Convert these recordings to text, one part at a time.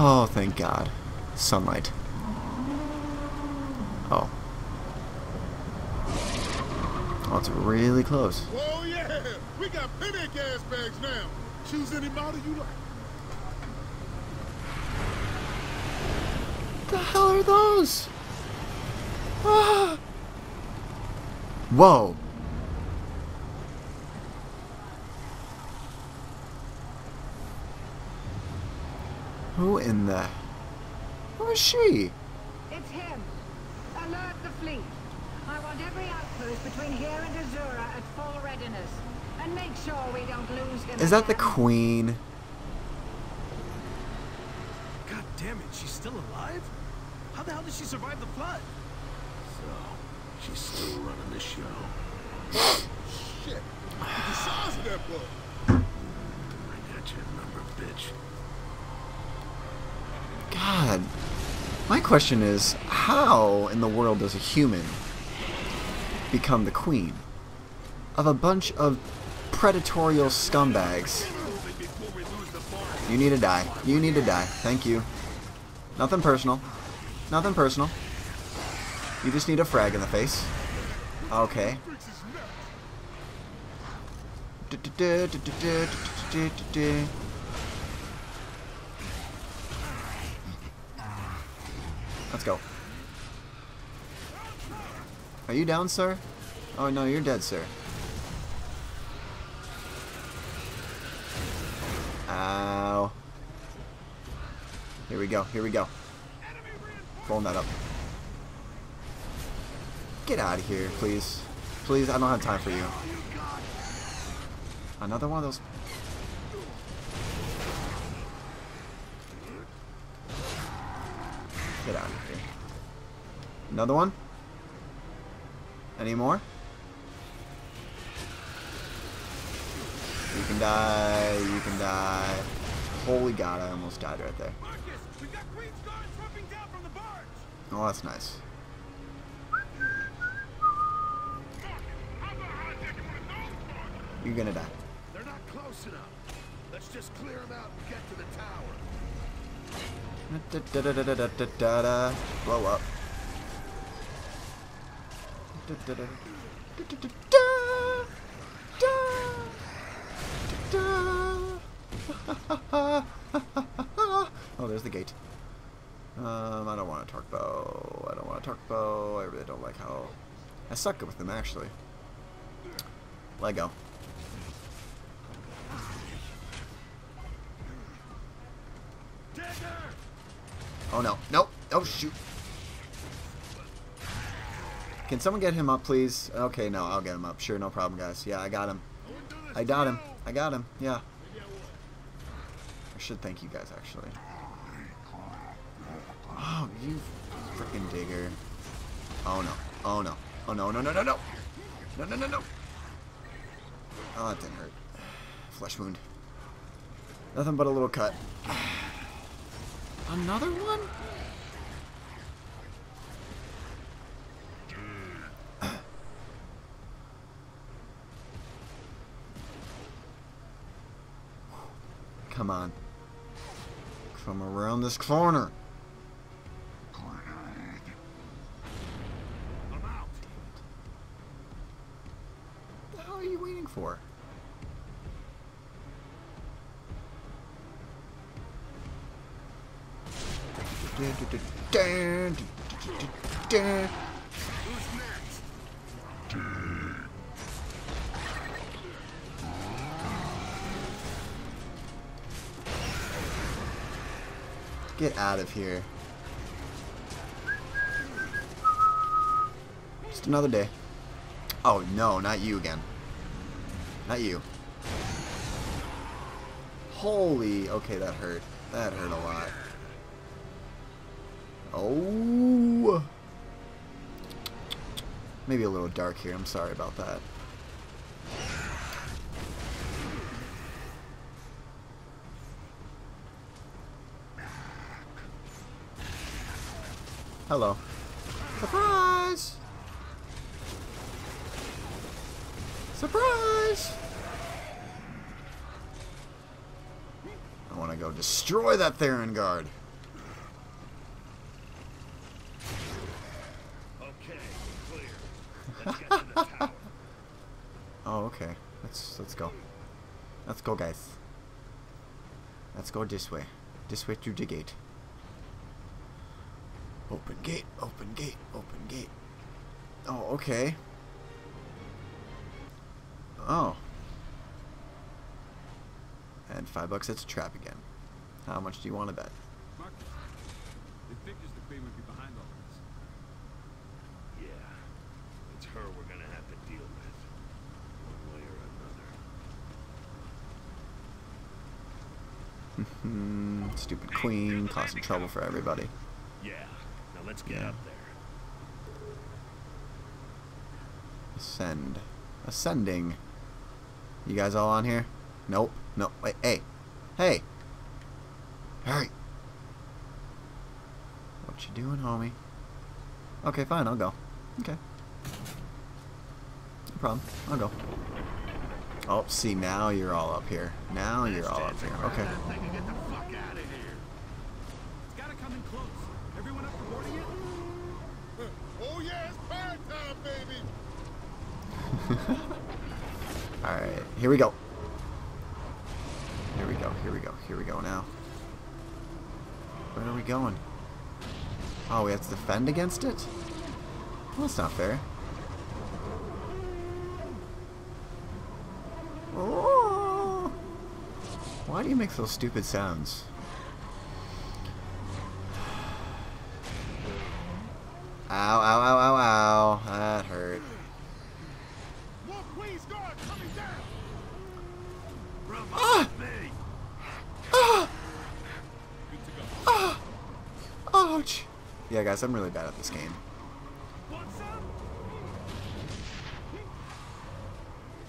Oh, thank God. Sunlight. Oh. Oh, it's really close. Oh yeah, we got plenty of gas bags now. Choose any model you like. the hell are those? Ah. Whoa. Who in the... Who is she? It's him. Alert the fleet. I want every outpost between here and Azura at full readiness. And make sure we don't lose him Is that the queen? God damn it, she's still alive? How the hell did she survive the flood? So, she's still running the show. Shit. Look at the size of that boat. I got your number, bitch. God. My question is, how in the world does a human become the queen of a bunch of predatorial scumbags? You need to die. You need to die. Thank you. Nothing personal. Nothing personal. You just need a frag in the face. Okay. Let's go. Are you down, sir? Oh, no, you're dead, sir. Ow. Here we go, here we go. Pulling that up. Get out of here, please. Please, I don't have time for you. Another one of those... Get out. Another one? Any more? You can die, you can die. Holy god, I almost died right there. Marcus, we've got Queen's guards dropping down from the! Oh, that's nice. You're gonna die. They're not close enough. Let's just clear them out and get to the tower. Da, da, da, da, da, da, da, da. Blow up. Oh, there's the gate. Um, I don't want a torque bow. I don't want a torque bow. I really don't like how... I suck with them, actually. Lego. Oh no. Nope. Oh shoot. Can someone get him up, please? Okay, no, I'll get him up. Sure, no problem, guys. Yeah, I got him. I got him. I got him. Yeah. I should thank you guys, actually. Oh, you freaking digger. Oh no. Oh no. Oh no, no, no, no, no. No, no, no, no. Oh, that didn't hurt. Flesh wound. Nothing but a little cut. Another one? Come on. Come around this corner. The hell are you waiting for? Get out of here. Just another day. Oh no, not you again. Not you. Holy, okay, that hurt. That hurt a lot. Oh. Maybe a little dark here. I'm sorry about that. Hello. Surprise! Surprise! I want to go destroy that Theron guard. oh, okay. Let's let's go. Let's go, guys. Let's go this way. This way to the gate. Open gate, open gate, open gate. Oh, okay. Oh. And five bucks, it's a trap again. How much do you want to bet? Marcus, it figures the Queen would be behind all this. Yeah. It's her we're gonna have to deal with. One way or another. Stupid queen, causing trouble for everybody. Yeah. Let's get Yeah. up there. Ascend. Ascending. You guys all on here? Nope. No. Wait. Hey. Hey. Hurry. What you doing, homie? Okay, fine. I'll go. Okay. No problem. I'll go. Oh, see, now you're all up here. Now you're all up here. Okay. That thing and get the fuck out of here. It's gotta come in close. Boarding it? Oh yeah, it's pirate time, baby. Alright, here we go. Here we go, here we go, here we go now. Where are we going? Oh, we have to defend against it? Well, that's not fair. Oh! Why do you make those stupid sounds? Ow, ow, ow, ow, ow. That hurt. More Queen's Guard coming down. Ah! Ah! Good to go. Ah! Ouch! Yeah, guys, I'm really bad at this game.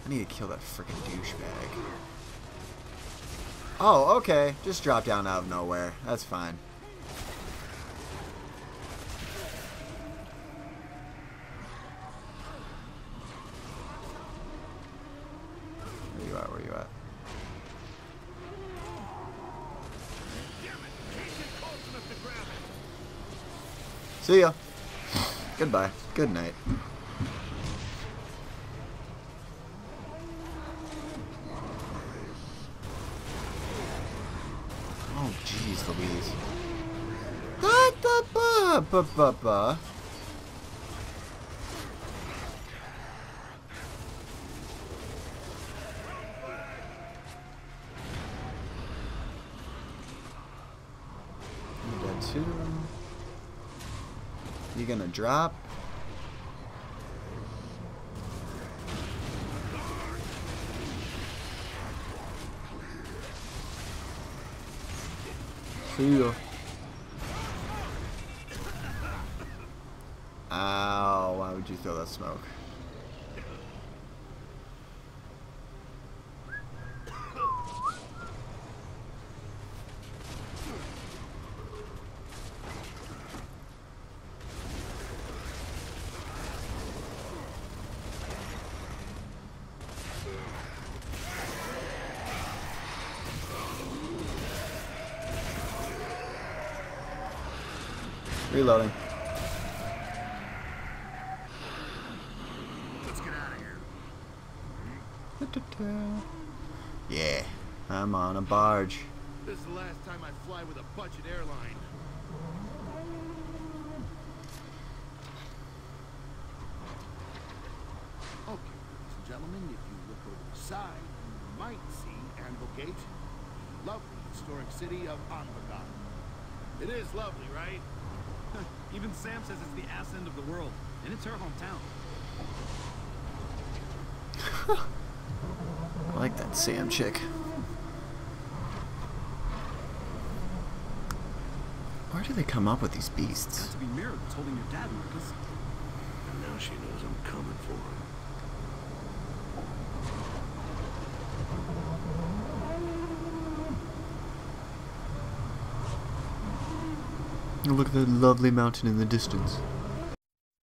I need to kill that freaking douchebag. Oh, okay. Just drop down out of nowhere. That's fine. Where you at? Where you at? Damn it. Can't get close enough to grab it. See ya. Goodbye. Good night. Oh, jeez, Louise. Da, ba, ba, ba, ba. Dead. You gonna drop? See ya. Ow, why would you throw that smoke? Reloading. Let's get out of here. Da-da-da. Yeah, I'm on a barge. This is the last time I fly with a budget airline. Okay, ladies and gentlemen, if you look over the side, you might see Anvil Gate, lovely historic city of Anvagar. It is lovely, right? Even Sam says it's the ass end of the world, and it's her hometown. I like that Sam chick. Where do they come up with these beasts? Got to be Myrrah holding your dad, Marcus. And now she knows I'm coming for her. Look at that lovely mountain in the distance.